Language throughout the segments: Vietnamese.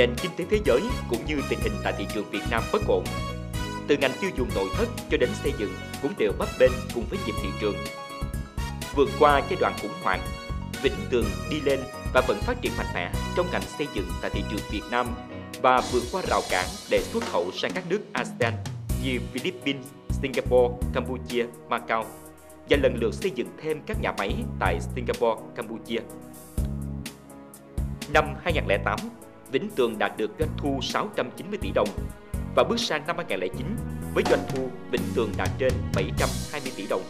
nền kinh tế thế giới cũng như tình hình tại thị trường Việt Nam bất ổn. Từ ngành tiêu dùng nội thất cho đến xây dựng cũng đều bấp bênh cùng với nhịp thị trường. Vượt qua giai đoạn khủng hoảng, Vĩnh Tường đi lên và vẫn phát triển mạnh mẽ trong ngành xây dựng tại thị trường Việt Nam và vượt qua rào cản để xuất khẩu sang các nước ASEAN như Philippines, Singapore, Campuchia, Macau và lần lượt xây dựng thêm các nhà máy tại Singapore, Campuchia. Năm 2008, Vĩnh Tường đạt được doanh thu 690 tỷ đồng và bước sang năm 2009 với doanh thu Vĩnh Tường đạt trên 720 tỷ đồng.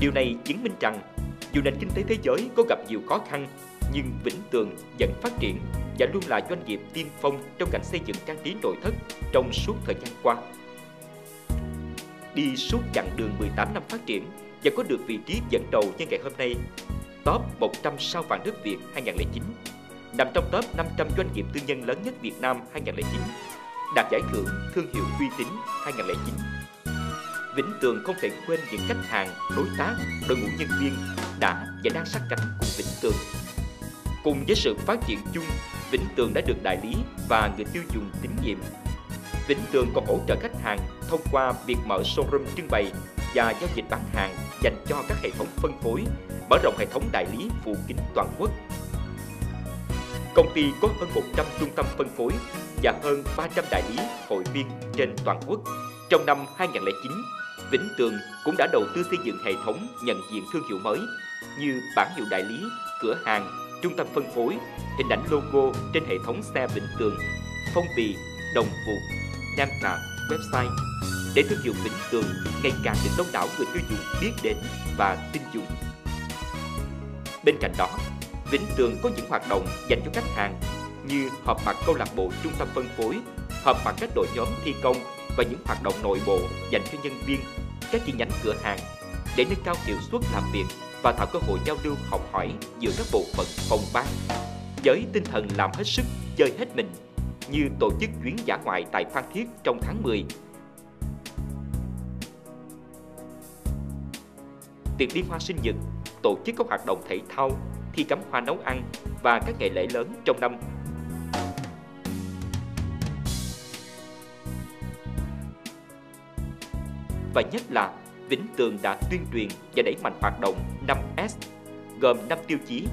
Điều này chứng minh rằng dù nền kinh tế thế giới có gặp nhiều khó khăn nhưng Vĩnh Tường vẫn phát triển và luôn là doanh nghiệp tiên phong trong ngành xây dựng trang trí nội thất trong suốt thời gian qua. Đi suốt chặng đường 18 năm phát triển và có được vị trí dẫn đầu như ngày hôm nay, top 100 sao vàng nước Việt 2009, nằm trong top 500 doanh nghiệp tư nhân lớn nhất Việt Nam 2009, đạt giải thưởng Thương hiệu uy tín 2009. Vĩnh Tường không thể quên những khách hàng, đối tác, đội ngũ nhân viên đã và đang sát cánh cùng Vĩnh Tường. Cùng với sự phát triển chung, Vĩnh Tường đã được đại lý và người tiêu dùng tín nhiệm. Vĩnh Tường còn hỗ trợ khách hàng thông qua việc mở showroom trưng bày và giao dịch bán hàng dành cho các hệ thống phân phối, mở rộng hệ thống đại lý phủ kính toàn quốc. Công ty có hơn 100 trung tâm phân phối và hơn 300 đại lý, hội viên trên toàn quốc. Trong năm 2009, Vĩnh Tường cũng đã đầu tư xây dựng hệ thống nhận diện thương hiệu mới như bản hiệu đại lý, cửa hàng, trung tâm phân phối, hình ảnh logo trên hệ thống xe Vĩnh Tường, phong bì, đồng phục, nhan mạc, website để thương hiệu Vĩnh Tường ngày càng được đông đảo người tiêu dùng biết đến và tin dùng. Bên cạnh đó, Vĩnh Tường có những hoạt động dành cho khách hàng như họp mặt câu lạc bộ trung tâm phân phối, họp mặt các đội nhóm thi công và những hoạt động nội bộ dành cho nhân viên, các chi nhánh cửa hàng để nâng cao hiệu suất làm việc và tạo cơ hội giao lưu học hỏi giữa các bộ phận phòng ban. Với tinh thần làm hết sức, chơi hết mình như tổ chức chuyến giả ngoại tại Phan Thiết trong tháng 10 tiệc liên hoan sinh nhật, tổ chức các hoạt động thể thao, khi cắm hoa nấu ăn và các ngày lễ lớn trong năm. Và nhất là Vĩnh Tường đã tuyên truyền và đẩy mạnh hoạt động 5S gồm 5 tiêu chí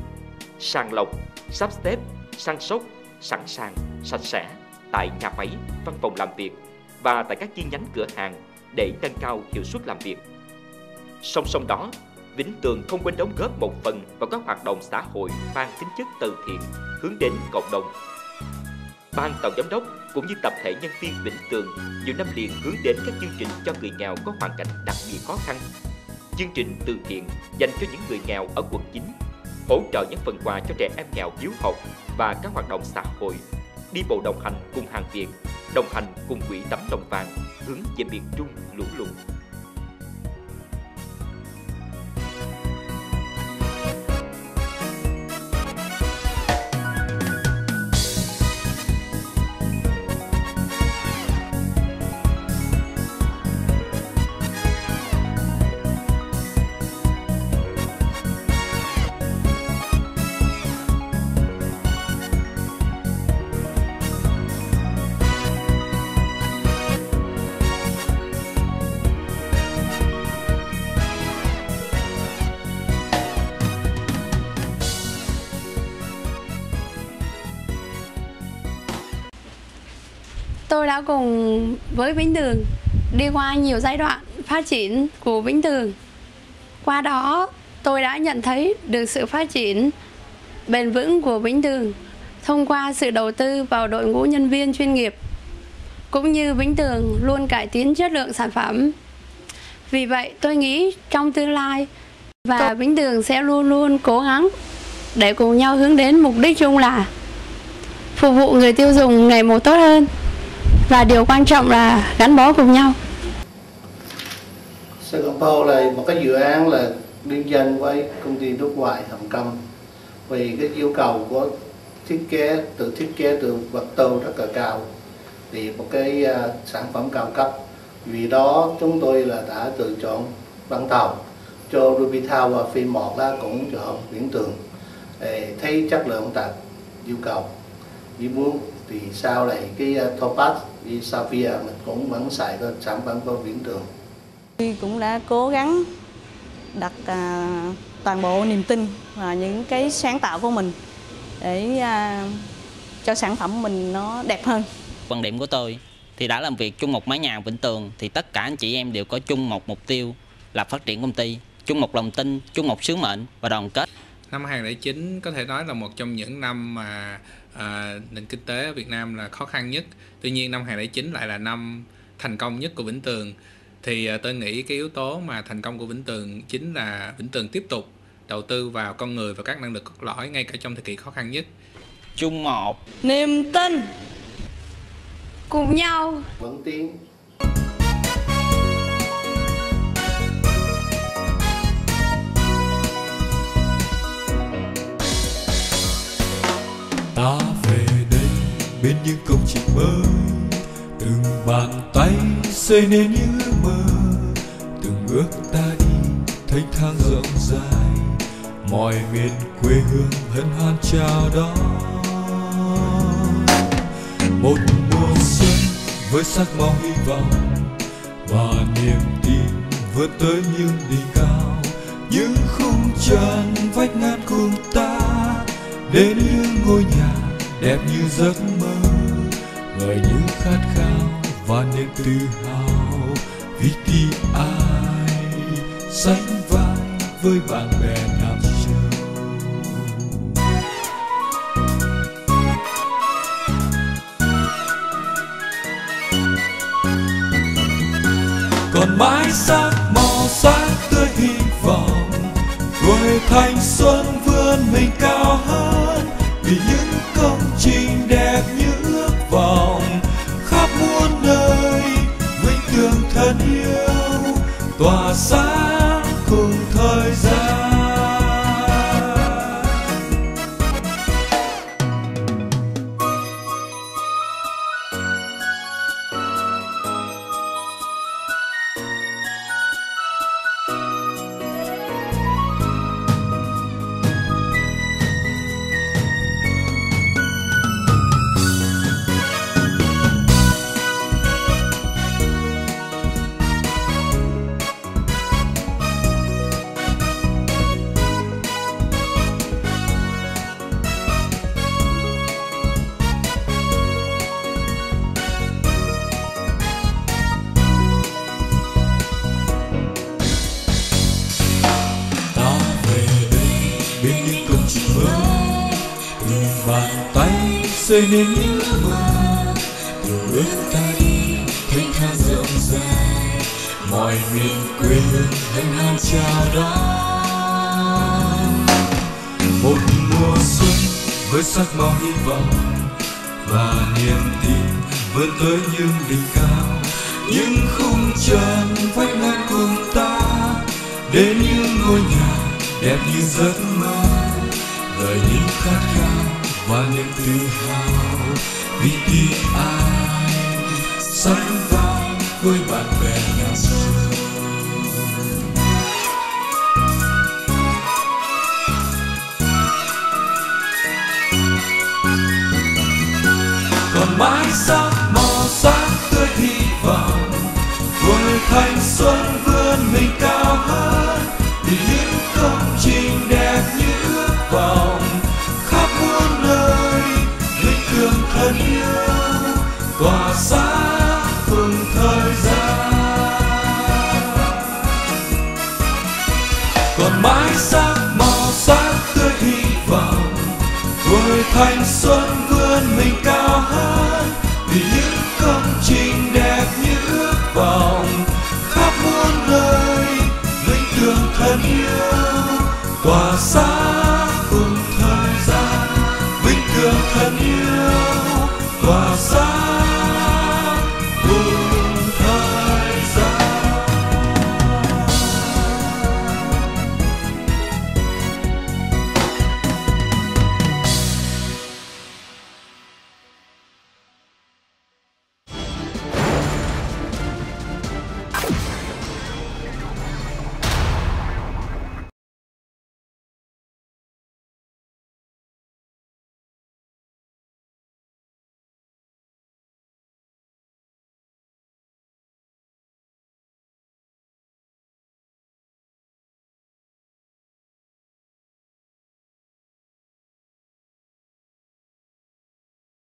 sàng lọc, sắp xếp, săn sóc, sẵn sàng, sạch sẽ tại nhà máy, văn phòng làm việc và tại các chi nhánh cửa hàng để nâng cao hiệu suất làm việc. Song song đó, Vĩnh Tường không quên đóng góp một phần vào các hoạt động xã hội mang tính chất từ thiện hướng đến cộng đồng. Ban tổng giám đốc cũng như tập thể nhân viên Vĩnh Tường nhiều năm liền hướng đến các chương trình cho người nghèo có hoàn cảnh đặc biệt khó khăn. Chương trình từ thiện dành cho những người nghèo ở quận 9, hỗ trợ những phần quà cho trẻ em nghèo hiếu học và các hoạt động xã hội, đi bộ đồng hành cùng hàng Việt, đồng hành cùng quỹ tấm đồng vàng hướng về miền Trung lũ lụt. Tôi đã cùng với Vĩnh Tường đi qua nhiều giai đoạn phát triển của Vĩnh Tường. Qua đó, tôi đã nhận thấy được sự phát triển bền vững của Vĩnh Tường thông qua sự đầu tư vào đội ngũ nhân viên chuyên nghiệp cũng như Vĩnh Tường luôn cải tiến chất lượng sản phẩm. Vì vậy, tôi nghĩ trong tương lai và Vĩnh Tường sẽ luôn luôn cố gắng để cùng nhau hướng đến mục đích chung là phục vụ người tiêu dùng ngày một tốt hơn và điều quan trọng là gắn bó cùng nhau. Singapore là một cái dự án là liên danh với công ty nước ngoài Hồng Kông. Vì cái yêu cầu của thiết kế từ thiết kế từ vật tư rất là cao thì một cái uh, sản phẩm cao cấp. Vì đó chúng tôi là đã tự chọn ban đầu cho Ruby Tower và phim một đó cũng chọn viễn tường để thấy chất lượng đạt yêu cầu. Vì muốn thì sau này cái uh, Topaz với Sapphire mình cũng vẫn xài cái sản phẩm của Viễn Tường Tôi cũng đã cố gắng đặt à, toàn bộ niềm tin và những cái sáng tạo của mình để à, cho sản phẩm mình nó đẹp hơn. Quan điểm của tôi thì đã làm việc chung một mái nhà Vĩnh Tường thì tất cả anh chị em đều có chung một mục tiêu là phát triển công ty, chung một lòng tin, chung một sứ mệnh và đoàn kết. Năm 2009 có thể nói là một trong những năm mà à, nền kinh tế ở Việt Nam là khó khăn nhất. Tuy nhiên năm 2009 lại là năm thành công nhất của Vĩnh Tường. Thì à, tôi nghĩ cái yếu tố mà thành công của Vĩnh Tường chính là Vĩnh Tường tiếp tục đầu tư vào con người và các năng lực cốt lõi ngay cả trong thời kỳ khó khăn nhất. Chung một Niềm tin cùng nhau vẫn tiến mới từng bàn tay xây nên những ước mơ. Từng bước ta đi thanh thang rộng dài. Mọi miền quê hương hân hoan chào đón. Một mùa xuân với sắc màu hy vọng. Và niềm tin vượt tới những đỉnh cao. Những khung trần vách ngăn cùng ta. Đến những ngôi nhà đẹp như giấc mơ ngời như khát khao và niềm tự hào. Vì khi ai sánh vai với bạn bè nam châu còn mãi sắc màu sắc tươi hy vọng. Tuổi thanh xuân vươn mình cao hơn. Vì những công trình đẹp như vọng khắp muôn nơi vĩnh tường thân yêu tỏa sáng. Bên những công trình mới từng bàn tay xây nên những ước mơ. Từng bước ta đi, thanh thang rộng dài mọi miền quê hương hân hoan chào đón. Một mùa xuân với sắc màu hy vọng và niềm tin vươn tới những đỉnh cao. Những khung trần vách ngăn cùng ta đến những ngôi nhà đẹp như giấc mơ, lời những khát khao và niềm tự hào. Vì khi ai sánh vai với bạn bè nhau còn mãi sắc màu sắc tươi hy vọng tuổi thanh xuân vươn mình cao hơn. Vì những công